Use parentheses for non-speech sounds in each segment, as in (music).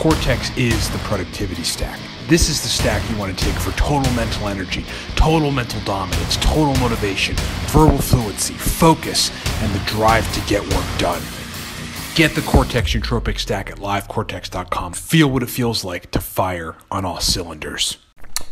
Cortex is the productivity stack. This is the stack you want to take for total mental energy, total mental dominance, total motivation, verbal fluency, focus, and the drive to get work done. Get the Cortex Nootropic stack at livecortex.com. Feel what it feels like to fire on all cylinders.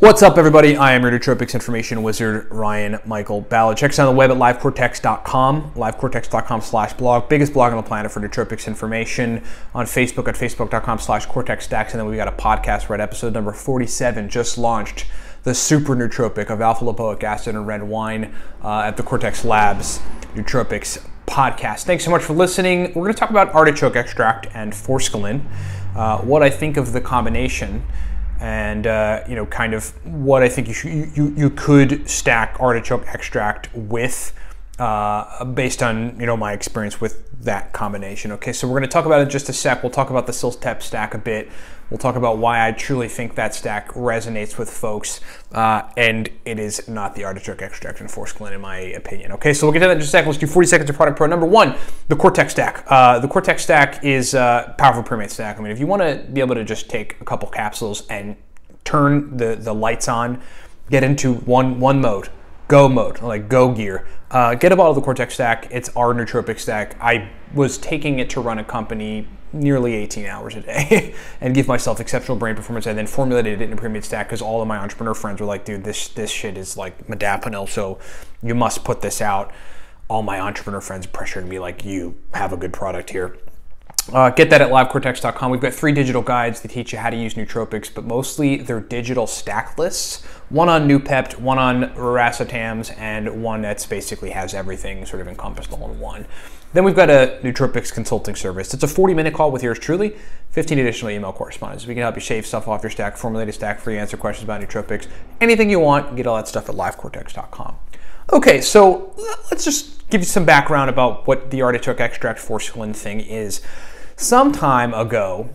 What's up, everybody? I am your nootropics information wizard, Ryan Michael Ballard. Check us out on the web at livecortex.com, livecortex.com slash blog, biggest blog on the planet for nootropics information. On Facebook at facebook.com slash cortex stacks. And then we got a podcast, right? Episode number 47 just launched the super nootropic of alpha lipoic acid and red wine uh, at the Cortex Labs Nootropics podcast. Thanks so much for listening. We're going to talk about artichoke extract and forskolin, uh, what I think of the combination and uh, you know, kind of what I think you, should, you, you could stack artichoke extract with, uh, based on you know my experience with that combination. Okay, so we're going to talk about it in just a sec. We'll talk about the CILTEP stack a bit. We'll talk about why I truly think that stack resonates with folks, uh, and it is not the artichoke extract and forskolin in my opinion. Okay, so we'll get to that in just a second. Let's do 40 seconds of product pro. Number one, the Cortex stack. Uh, the Cortex stack is a powerful pre-made stack. I mean, if you want to be able to just take a couple capsules and turn the, the lights on, get into one one mode, go mode, like go gear. Uh, get a bottle of the Cortex stack. It's our nootropic stack. I was taking it to run a company nearly 18 hours a day (laughs) and give myself exceptional brain performance. I then formulated it in a premium stack because all of my entrepreneur friends were like, dude, this this shit is like modafinil, so you must put this out. All my entrepreneur friends pressured me like, you have a good product here. Uh, get that at livecortex.com. We've got three digital guides that teach you how to use nootropics, but mostly they're digital stack lists. One on Noopept, one on racetams, and one that's basically has everything sort of encompassed all in one. Then we've got a nootropics consulting service. It's a 40 minute call with yours truly, 15 additional email correspondence. We can help you shave stuff off your stack, formulate a stack for you, answer questions about nootropics, anything you want, get all that stuff at livecortex.com. Okay, so let's just give you some background about what the artichoke extract forskolin thing is some time ago,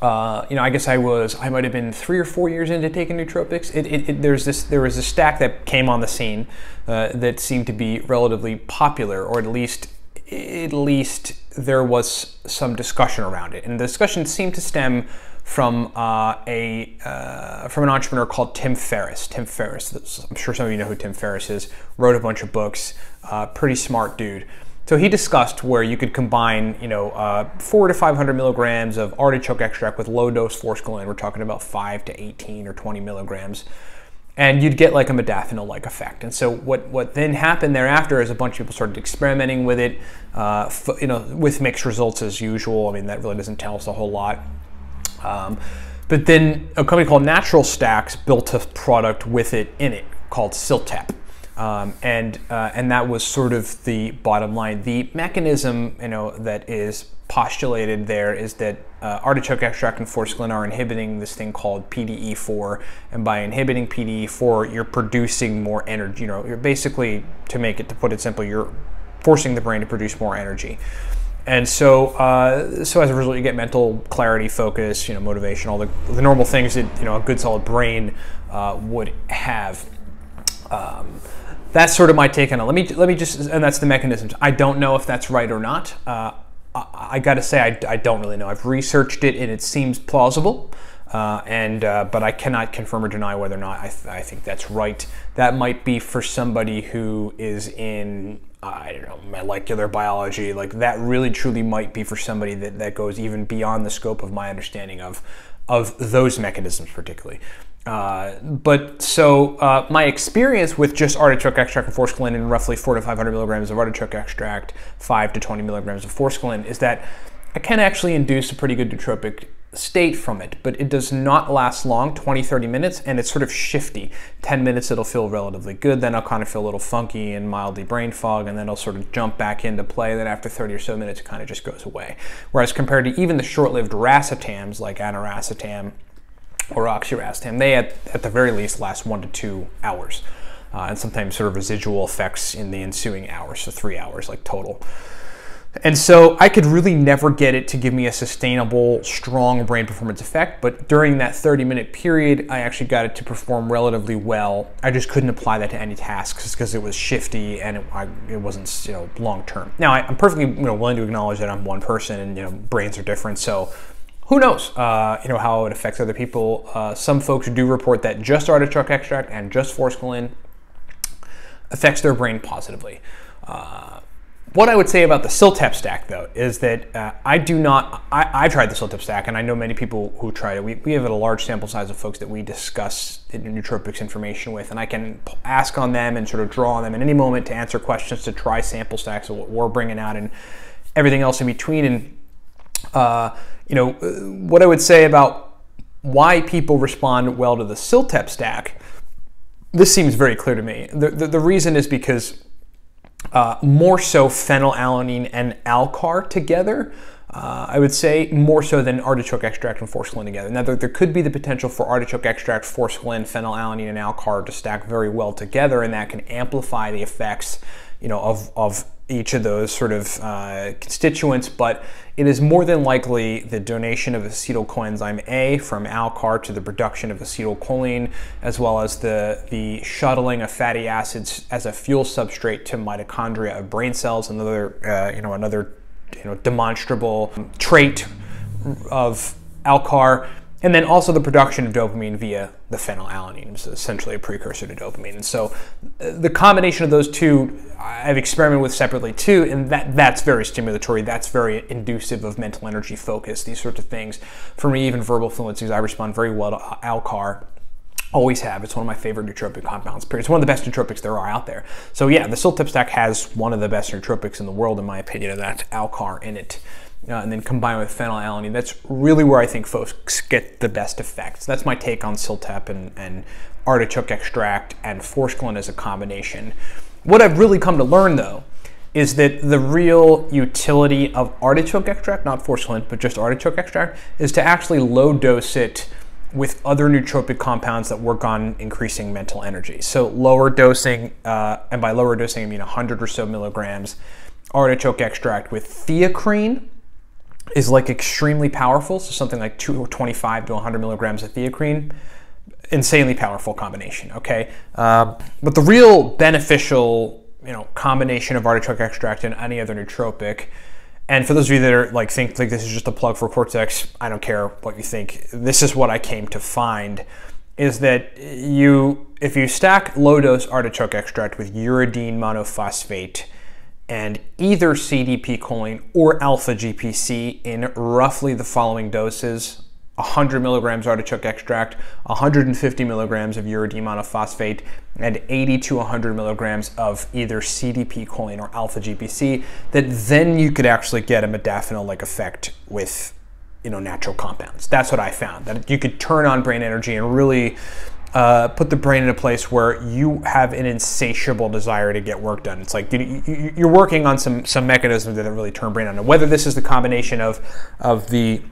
uh, you know, I guess I was, I might have been three or four years into taking nootropics. It, it, it, there's this, there was a stack that came on the scene uh, that seemed to be relatively popular, or at least, at least there was some discussion around it, and the discussion seemed to stem from uh, a uh, from an entrepreneur called Tim Ferriss. Tim Ferriss, I'm sure some of you know who Tim Ferriss is. Wrote a bunch of books. Uh, pretty smart dude. So he discussed where you could combine, you know, uh, four to 500 milligrams of artichoke extract with low dose forskolin. We're talking about five to 18 or 20 milligrams. And you'd get like a modafinil-like effect. And so what, what then happened thereafter is a bunch of people started experimenting with it, uh, you know, with mixed results as usual. I mean, that really doesn't tell us a whole lot. Um, but then a company called Natural Stacks built a product with it in it called CILTEP. Um, and uh, and that was sort of the bottom line. The mechanism, you know, that is postulated there is that uh, artichoke extract and forskolin are inhibiting this thing called PDE4, and by inhibiting PDE4, you're producing more energy. You know, you're basically, to make it to put it simple, you're forcing the brain to produce more energy. And so, uh, so as a result, you get mental clarity, focus, you know, motivation, all the, the normal things that you know a good solid brain uh, would have. Um, that's sort of my take on it. Let me let me just, and that's the mechanisms. I don't know if that's right or not. Uh, I, I got to say, I, I, don't really know. I've researched it, and it seems plausible. Uh, and uh, but I cannot confirm or deny whether or not I, th- I think that's right. That might be for somebody who is in I don't know molecular biology. Like that really truly might be for somebody that, that goes even beyond the scope of my understanding of of those mechanisms particularly. Uh, but so uh, my experience with just artichoke extract and forskolin and roughly four to 500 milligrams of artichoke extract, five to 20 milligrams of forskolin, is that I can actually induce a pretty good nootropic state from it, but it does not last long, 20, 30 minutes, and it's sort of shifty. 10 minutes it'll feel relatively good, then I'll kind of feel a little funky and mildly brain fog, and then it'll sort of jump back into play. Then after 30 or so minutes, it kind of just goes away. Whereas compared to even the short-lived racetams like aniracetam or oxiracetam, they at, at the very least last one to two hours. Uh, and sometimes sort of residual effects in the ensuing hours, so three hours like total. And so I could really never get it to give me a sustainable, strong brain performance effect. But during that 30 minute period, I actually got it to perform relatively well. I just couldn't apply that to any tasks because it was shifty and it, I, it wasn't you know long term. Now I, am perfectly you know willing to acknowledge that I'm one person and you know brains are different. So who knows? Uh, you know how it affects other people. Uh, some folks do report that just artichoke extract and just forskolin affects their brain positively. Uh, what I would say about the CILTEP stack, though, is that uh, I do not. I, I tried the CILTEP stack, and I know many people who tried it. We, we have a large sample size of folks that we discuss nootropics information with, and I can ask on them and sort of draw on them at any moment to answer questions to try sample stacks of what we're bringing out and everything else in between. And uh, you know what I would say about why people respond well to the CILTEP stack. This seems very clear to me. The, the, the reason is because uh, more so phenylalanine and alcar together. Uh, I would say more so than artichoke extract and forskolin together. Now, there, there, could be the potential for artichoke extract, forskolin, phenylalanine, and alcar to stack very well together, and that can amplify the effects, you know, of, of each of those sort of uh, constituents, but it is more than likely the donation of acetyl coenzyme A from alcar to the production of acetylcholine, as well as the, the shuttling of fatty acids as a fuel substrate to mitochondria of brain cells, another, uh, you know, another you know, demonstrable trait of alcar and then also the production of dopamine via the phenylalanine, is essentially a precursor to dopamine. And so uh, the combination of those two, I've experimented with separately too, and that, that's very stimulatory. That's very inducive of mental energy focus, these sorts of things. For me, even verbal fluencies, I respond very well to Alcar. Always have. It's one of my favorite nootropic compounds. It's one of the best nootropics there are out there. So yeah, the CILTEP stack has one of the best nootropics in the world, in my opinion, and that's Alcar in it uh, and then combine with phenylalanine. That's really where I think folks get the best effects. That's my take on CILTEP and, and artichoke extract and forskolin as a combination. What I've really come to learn though is that the real utility of artichoke extract, not forskolin, but just artichoke extract, is to actually low dose it with other nootropic compounds that work on increasing mental energy. So lower dosing, uh, and by lower dosing I mean 100 or so milligrams artichoke extract with theacrine, is like extremely powerful. So something like 25 to 100 milligrams of theacrine, insanely powerful combination. Okay, uh, but the real beneficial, you know, combination of artichoke extract and any other nootropic. And for those of you that are like think like this is just a plug for Cortex, I don't care what you think. This is what I came to find is that you if you stack low dose artichoke extract with uridine monophosphate and either CDP choline or alpha GPC in roughly the following doses 100 milligrams artichoke extract, 150 milligrams of uridine monophosphate, and 80 to 100 milligrams of either CDP choline or alpha GPC, that then you could actually get a modafinil-like effect with you know natural compounds. That's what I found. That you could turn on brain energy and really uh, put the brain in a place where you have an insatiable desire to get work done. It's like you, are working on some some mechanisms that really turn brain on. Whether this is the combination of of the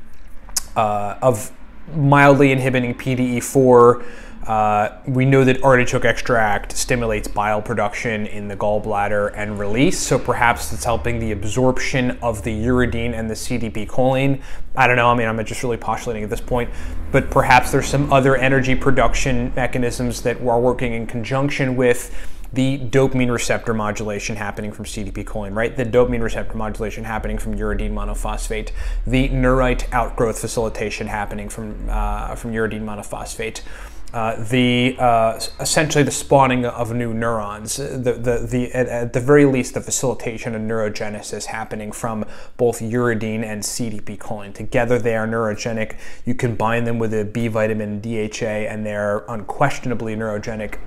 uh, of mildly inhibiting PDE4 uh, we know that artichoke extract stimulates bile production in the gallbladder and release, so perhaps it's helping the absorption of the uridine and the CDP choline. I don't know, I mean, I'm just really postulating at this point, but perhaps there's some other energy production mechanisms that are working in conjunction with the dopamine receptor modulation happening from CDP choline, right? The dopamine receptor modulation happening from uridine monophosphate, the neurite outgrowth facilitation happening from, uh, from uridine monophosphate. Uh, the uh, essentially the spawning of new neurons, the, the, the, at, at, the very least the facilitation of neurogenesis happening from both uridine and CDP choline. Together they are neurogenic. You combine them with a B vitamin DHA and they're unquestionably neurogenic.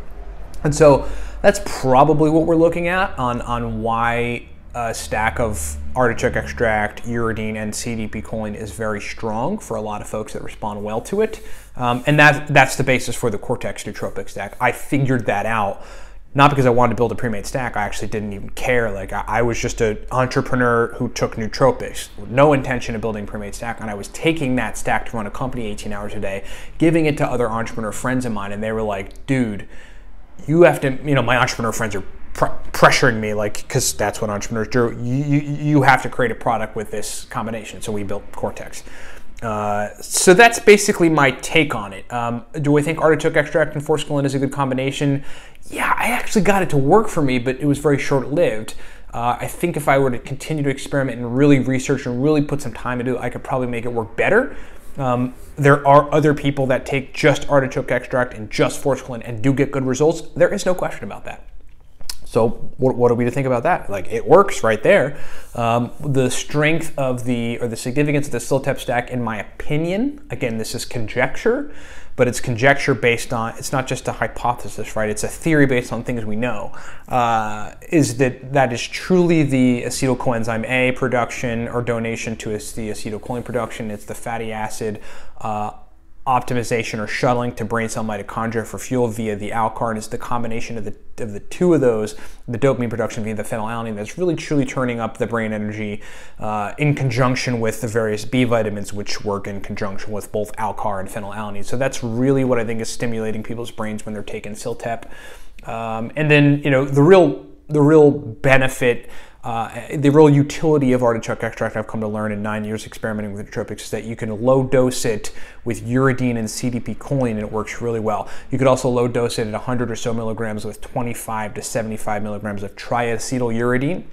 And so that's probably what we're looking at on, on why a stack of artichoke extract, uridine, and CDP choline is very strong for a lot of folks that respond well to it. Um, and that, that's the basis for the Cortex nootropic stack. I figured that out not because I wanted to build a pre-made stack. I actually didn't even care. Like I, I was just an entrepreneur who took nootropics, no intention of building pre-made stack, and I was taking that stack to run a company 18 hours a day, giving it to other entrepreneur friends of mine, and they were like, "Dude, you have to." You know, my entrepreneur friends are pr- pressuring me, like, because that's what entrepreneurs do. You, you, you have to create a product with this combination. So we built Cortex. Uh, so that's basically my take on it. Um, do I think artichoke extract and forskolin is a good combination? Yeah, I actually got it to work for me, but it was very short lived. Uh, I think if I were to continue to experiment and really research and really put some time into it, I could probably make it work better. Um, there are other people that take just artichoke extract and just forskolin and do get good results. There is no question about that. So what, what, are we to think about that? Like it works right there. Um, the strength of the or the significance of the CILTEP stack, in my opinion, again, this is conjecture, but it's conjecture based on it's not just a hypothesis, right? It's a theory based on things we know. Uh, is that that is truly the acetyl coenzyme A production or donation to the acetylcholine production? It's the fatty acid. Uh, optimization or shuttling to brain cell mitochondria for fuel via the Alcar. And it's the combination of the, of the two of those, the dopamine production via the phenylalanine, that's really truly turning up the brain energy uh, in conjunction with the various B vitamins, which work in conjunction with both Alcar and phenylalanine. So that's really what I think is stimulating people's brains when they're taking CILTEP. Um, and then, you know, the real the real benefit uh, the real utility of artichoke extract I've come to learn in nine years experimenting with nootropics is that you can low dose it with uridine and CDP choline and it works really well. You could also low dose it at 100 or so milligrams with 25 to 75 milligrams of triacetyl uridine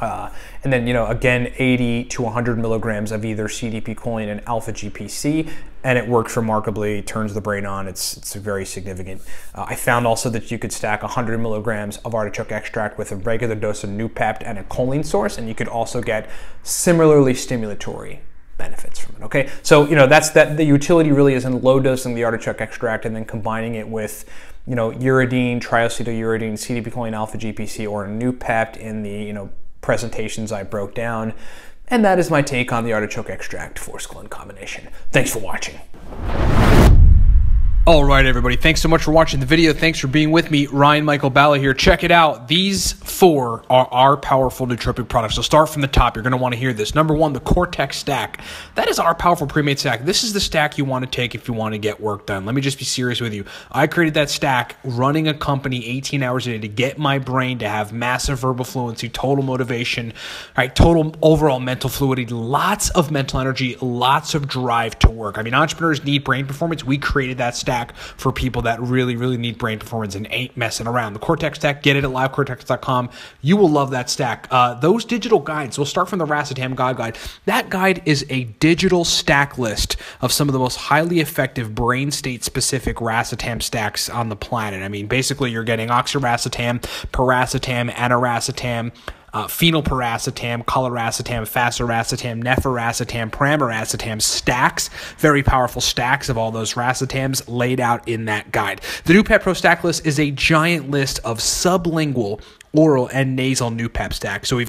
uh, and then, you know, again, 80 to 100 milligrams of either CDP choline and alpha GPC, and it works remarkably, turns the brain on. It's, it's very significant. Uh, I found also that you could stack 100 milligrams of artichoke extract with a regular dose of Noopept and a choline source, and you could also get similarly stimulatory benefits from it. Okay, so you know that's that the utility really is in low dosing the artichoke extract and then combining it with you know uridine, triacetyluridine, CDP choline alpha GPC, or a Noopept in the you know presentations I broke down. And that is my take on the artichoke extract forskolin combination. Thanks for watching. All right, everybody. Thanks so much for watching the video. Thanks for being with me. Ryan Michael Balla here. Check it out. These four are our powerful nootropic products. So start from the top. You're going to want to hear this. Number one, the Cortex stack. That is our powerful pre-made stack. This is the stack you want to take if you want to get work done. Let me just be serious with you. I created that stack running a company 18 hours a day to get my brain to have massive verbal fluency, total motivation, right? Total overall mental fluidity, lots of mental energy, lots of drive to work. I mean, entrepreneurs need brain performance. We created that stack for people that really, really need brain performance and ain't messing around. The Cortex stack, get it at livecortex.com. You will love that stack. Uh, those digital guides, we'll start from the Racetam God Guide. That guide is a digital stack list of some of the most highly effective brain state specific Racetam stacks on the planet. I mean, basically, you're getting oxiracetam, piracetam, aniracetam, uh, phenylpiracetam, coluracetam, fasoracetam, nefiracetam, pramiracetam stacks, very powerful stacks of all those racetams laid out in that guide. The Noopept Pro Stack list is a giant list of sublingual, oral, and nasal Noopept stacks. So we've got